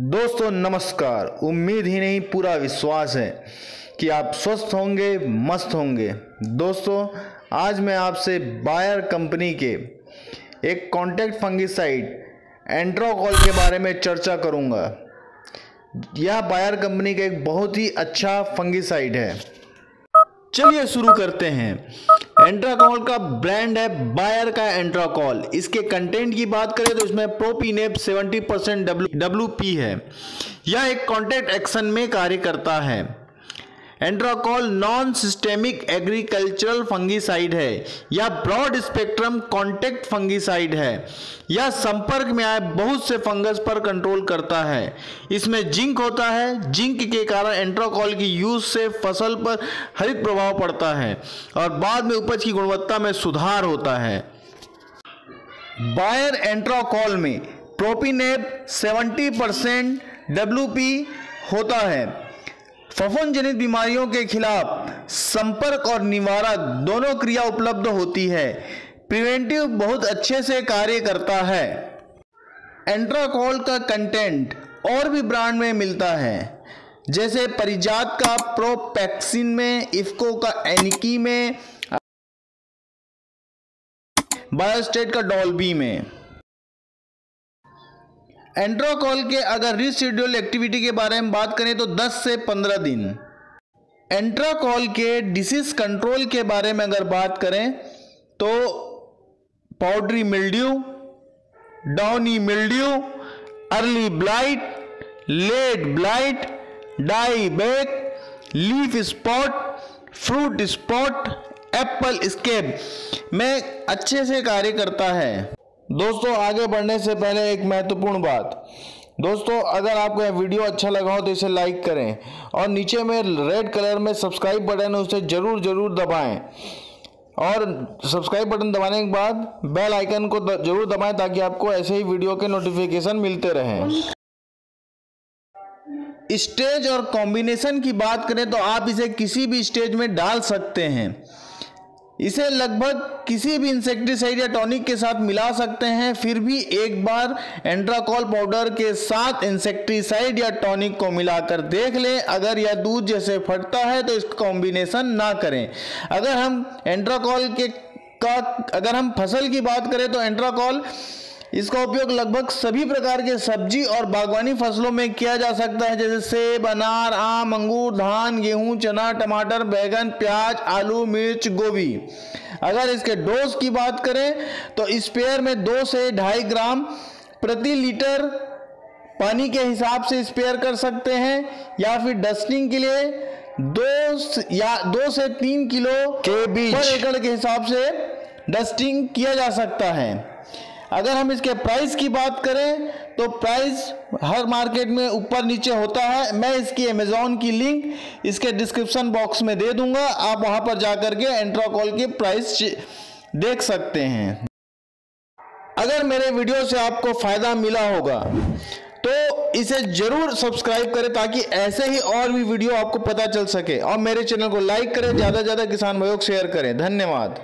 दोस्तों, नमस्कार। उम्मीद ही नहीं, पूरा विश्वास है कि आप स्वस्थ होंगे, मस्त होंगे। दोस्तों, आज मैं आपसे बायर कंपनी के एक कॉन्टैक्ट फंगिसाइड एंट्रोकॉल के बारे में चर्चा करूँगा। यह बायर कंपनी का एक बहुत ही अच्छा फंगिसाइड है। चलिए शुरू करते हैं। एंट्राकॉल का ब्रांड है बायर का एंट्राकॉल इसके कंटेंट की बात करें तो इसमें प्रोपीनेप 70 परसेंट डब्ल्यू है। यह एक कॉन्टेक्ट एक्शन में कार्य करता है। Antracol non systemic agricultural fungicide है यह ब्रॉड स्पेक्ट्रम कॉन्टेक्ट फंगीसाइड है यह संपर्क में आए बहुत से फंगस पर कंट्रोल करता है। इसमें जिंक होता है, जिंक के कारण एंट्राकॉल की यूज़ से फ़सल पर हरित प्रभाव पड़ता है, और बाद में उपज की गुणवत्ता में सुधार होता है। बायर एंट्राकॉल में प्रोपिनेप 70 परसेंट डब्ल्यू होता है। फफूंद जनित बीमारियों के खिलाफ संपर्क और निवारक दोनों क्रिया उपलब्ध होती है। प्रिवेंटिव बहुत अच्छे से कार्य करता है। एंट्राकॉल का कंटेंट और भी ब्रांड में मिलता है। जैसे परिजात का प्रोपैक्सिन में, इफ्को का एनिकी में, बायोस्टेट का डॉल्बी में। एंट्रोकॉल के अगर रिशेड्यूल एक्टिविटी के बारे में बात करें तो 10 से 15 दिन। एंट्राकॉल के डिसीज कंट्रोल के बारे में अगर बात करें तो powdery mildew downy mildew, early blight, late blight, die back leaf spot, fruit spot, apple scab. में अच्छे से कार्य करता है। दोस्तों, आगे बढ़ने से पहले एक महत्वपूर्ण बात। दोस्तों, अगर आपको यह वीडियो अच्छा लगा हो तो इसे लाइक करें और नीचे में रेड कलर में सब्सक्राइब बटन है, उसे ज़रूर ज़रूर दबाएँ। और सब्सक्राइब बटन दबाने के बाद बेल आइकन को ज़रूर दबाएँ ताकि आपको ऐसे ही वीडियो के नोटिफिकेशन मिलते रहें। स्टेज और कॉम्बिनेशन की बात करें तो आप इसे किसी भी स्टेज में डाल सकते हैं। इसे लगभग किसी भी इंसेक्टिसाइड या टॉनिक के साथ मिला सकते हैं, फिर भी एक बार एंट्राकॉल पाउडर के साथ इंसेक्टिसाइड या टॉनिक को मिलाकर देख लें। अगर यह दूध जैसे फटता है तो इसका कॉम्बिनेशन ना करें। अगर हम एंट्राकॉल के का, अगर हम फ़सल की बात करें तो एंट्राकॉल इसका उपयोग लगभग सभी प्रकार के सब्ज़ी और बागवानी फ़सलों में किया जा सकता है जैसे सेब अनार आम अंगूर धान गेहूँ चना टमाटर बैगन प्याज आलू मिर्च गोभी। अगर इसके डोज की बात करें तो स्पेयर में दो से ढाई ग्राम प्रति लीटर पानी के हिसाब से स्पेयर कर सकते हैं या फिर डस्टिंग के लिए दो या दो से तीन किलो के बीच। पर एकड़ के हिसाब से डस्टिंग किया जा सकता है। अगर हम इसके प्राइस की बात करें तो प्राइस हर मार्केट में ऊपर नीचे होता है। मैं इसकी अमेजोन की लिंक इसके डिस्क्रिप्शन बॉक्स में दे दूँगा। आप वहाँ पर जाकर के एंट्राकॉल की प्राइस देख सकते हैं। अगर मेरे वीडियो से आपको फ़ायदा मिला होगा तो इसे ज़रूर सब्सक्राइब करें ताकि ऐसे ही और भी वीडियो आपको पता चल सके। और मेरे चैनल को लाइक करें, ज़्यादा से ज़्यादा किसान भाइयों शेयर करें। धन्यवाद।